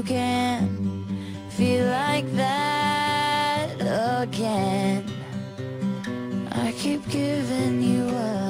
you can feel like that again. I keep giving you up.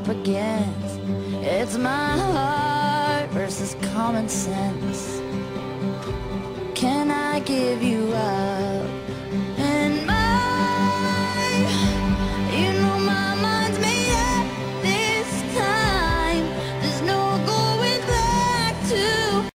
up against. It's my heart versus common sense. Can I give you up?